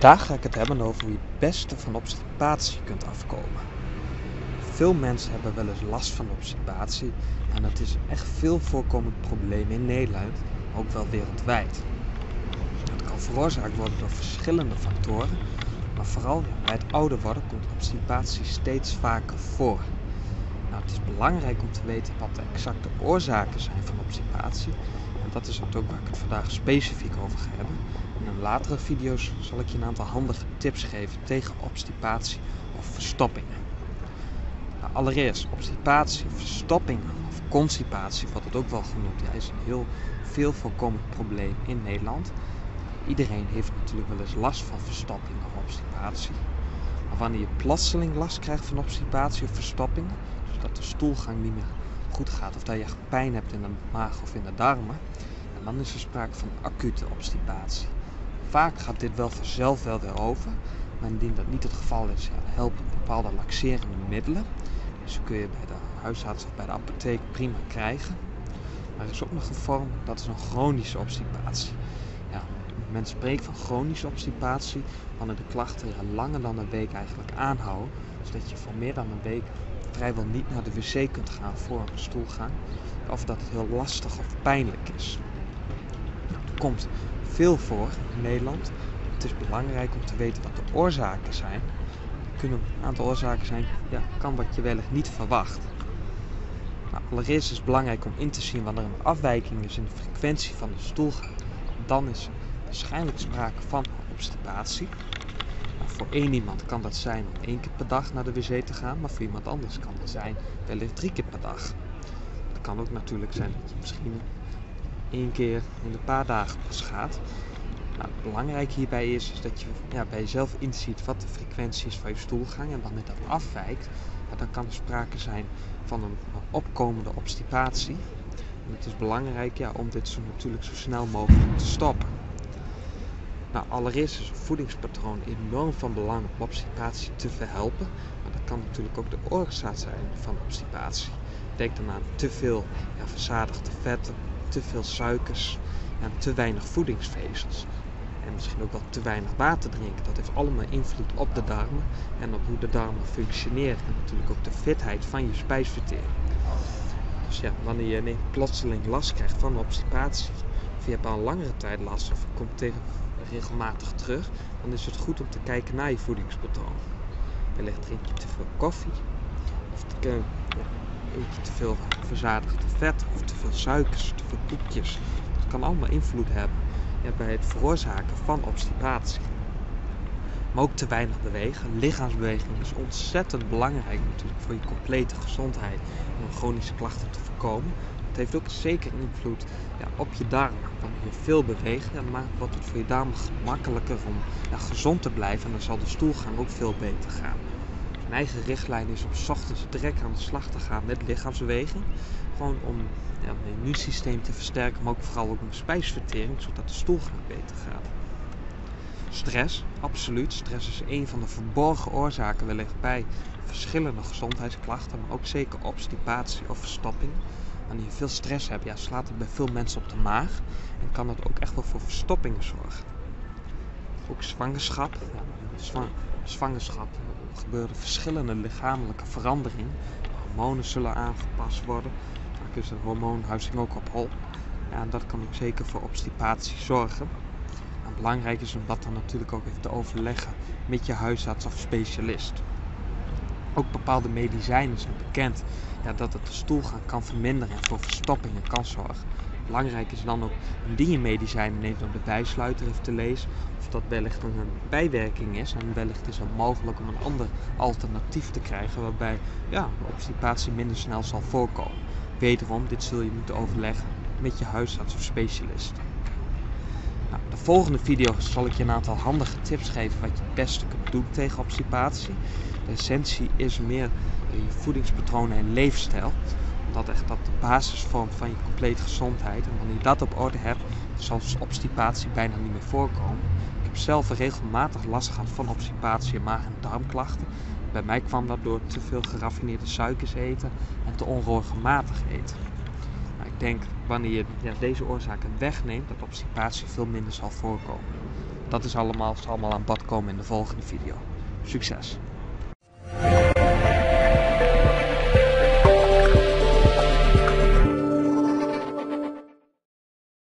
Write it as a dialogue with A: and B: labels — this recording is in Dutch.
A: Vandaag ga ik het hebben over hoe je het beste van obstipatie kunt afkomen. Veel mensen hebben wel eens last van obstipatie en het is echt veel voorkomend probleem in Nederland, ook wel wereldwijd. Het kan veroorzaakt worden door verschillende factoren, maar vooral bij het ouder worden komt obstipatie steeds vaker voor. Nou, het is belangrijk om te weten wat de exacte oorzaken zijn van obstipatie dat is ook waar ik het vandaag specifiek over ga hebben. In latere video's zal ik je een aantal handige tips geven tegen obstipatie of verstoppingen. Nou, allereerst, obstipatie, verstoppingen of constipatie, wat het ook wel genoemd ja, is een heel veel voorkomend probleem in Nederland. Iedereen heeft natuurlijk wel eens last van verstopping of obstipatie. Maar wanneer je plotseling last krijgt van obstipatie of verstopping, dus dat de stoelgang niet meer goed gaat of dat je pijn hebt in de maag of in de darmen, dan is er sprake van acute obstipatie. Vaak gaat dit wel vanzelf wel weer over. Maar indien dat niet het geval is, ja, helpen bepaalde laxerende middelen. Dus kun je bij de huisarts of bij de apotheek prima krijgen. Maar er is ook nog een vorm, dat is een chronische obstipatie. Ja, men spreekt van chronische obstipatie wanneer de klachten langer dan een week eigenlijk aanhouden. Dus dat je voor meer dan een week vrijwel niet naar de wc kunt gaan voor een stoelgang. Of dat het heel lastig of pijnlijk is. Nou, er komt veel voor in Nederland. Het is belangrijk om te weten wat de oorzaken zijn. Er kunnen een aantal oorzaken zijn, ja, kan wat je wellicht niet verwacht. Nou, allereerst is het belangrijk om in te zien wanneer er een afwijking is in de frequentie van de stoelgang. Dan is er waarschijnlijk sprake van obstipatie. Voor één iemand kan dat zijn om één keer per dag naar de wc te gaan, maar voor iemand anders kan dat zijn wellicht drie keer per dag. Het kan ook natuurlijk zijn dat je misschien één keer in een paar dagen pas gaat. Nou, belangrijk hierbij is, dat je ja, bij jezelf inziet wat de frequentie is van je stoelgang. En wanneer dat afwijkt, dan kan er sprake zijn van een, opkomende obstipatie. Het is belangrijk ja, om dit zo natuurlijk zo snel mogelijk te stoppen. Nou, allereerst is een voedingspatroon enorm van belang om obstipatie te verhelpen. Maar dat kan natuurlijk ook de oorzaak zijn van obstipatie. Denk dan aan te veel ja, verzadigde vetten, te veel suikers en te weinig voedingsvezels. En misschien ook wel te weinig water drinken. Dat heeft allemaal invloed op de darmen en op hoe de darmen functioneren. En natuurlijk ook de fitheid van je spijsvertering. Dus ja, wanneer je plotseling last krijgt van obstipatie, of je hebt al een langere tijd last of komt tegen regelmatig terug, dan is het goed om te kijken naar je voedingspatroon. Wellicht drink je te veel koffie, of te, te veel verzadigde vet of te veel suikers, te veel koekjes. Dat kan allemaal invloed hebben bij het veroorzaken van obstipatie. Maar ook te weinig bewegen. Lichaamsbeweging is ontzettend belangrijk natuurlijk voor je complete gezondheid om chronische klachten te voorkomen. Heeft ook zeker invloed ja, op je darmen. Wanneer je veel beweegt, dan wordt het voor je darmen gemakkelijker om ja, gezond te blijven en dan zal de stoelgang ook veel beter gaan. Mijn eigen richtlijn is om s ochtends direct aan de slag te gaan met lichaamsbeweging. Gewoon om ja, mijn immuunsysteem te versterken, maar ook vooral ook mijn spijsvertering, zodat de stoelgang beter gaat. Stress, absoluut. Stress is een van de verborgen oorzaken wellicht bij verschillende gezondheidsklachten, maar ook zeker obstipatie of verstopping. Wanneer je veel stress hebt, ja, slaat het bij veel mensen op de maag en kan dat ook echt wel voor verstoppingen zorgen. Ook zwangerschap. Ja, zwangerschap gebeuren verschillende lichamelijke veranderingen. De hormonen zullen aangepast worden. Vaak is de hormoonhuizing ook op hol. Ja, en dat kan ook zeker voor obstipatie zorgen. En belangrijk is om dat dan natuurlijk ook even te overleggen met je huisarts of specialist. Ook bepaalde medicijnen zijn bekend ja, dat het de stoelgang kan verminderen en voor verstoppingen kan zorgen. Belangrijk is dan ook indien je medicijnen neemt om de bijsluiter even te lezen of dat wellicht een bijwerking is. En wellicht is het mogelijk om een ander alternatief te krijgen waarbij ja, obstipatie minder snel zal voorkomen. Wederom, dit zul je moeten overleggen met je huisarts of specialist. Nou, de volgende video zal ik je een aantal handige tips geven wat je het beste kunt doen tegen obstipatie. De essentie is meer je voedingspatronen en leefstijl dat echt dat de basis vormt van je complete gezondheid. En wanneer je dat op orde hebt, zal obstipatie bijna niet meer voorkomen. Ik heb zelf regelmatig last gehad van obstipatie en maag- en darmklachten. Bij mij kwam dat door te veel geraffineerde suikers eten en te onregelmatig eten. Denk wanneer je deze oorzaken wegneemt, dat obstipatie veel minder zal voorkomen. dat is allemaal, zal allemaal aan bod komen in de volgende video. Succes!